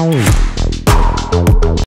Oh.